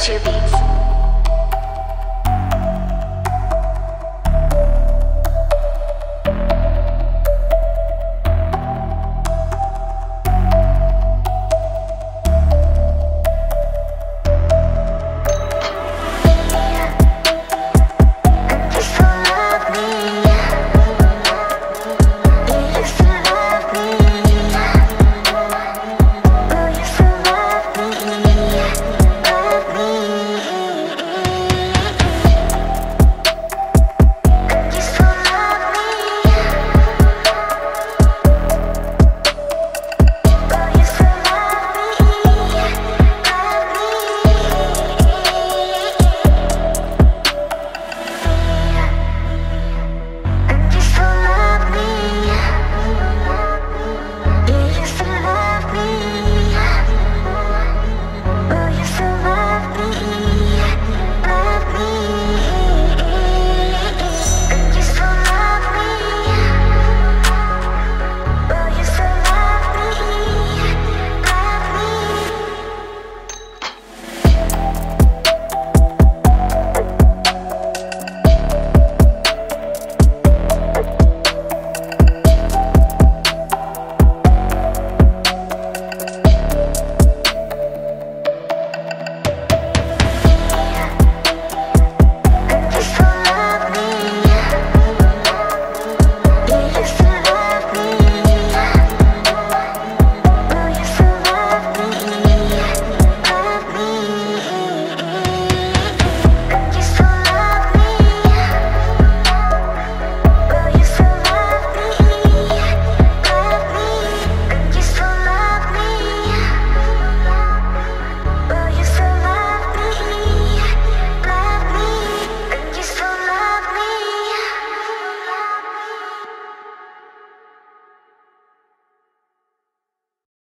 Two Beats.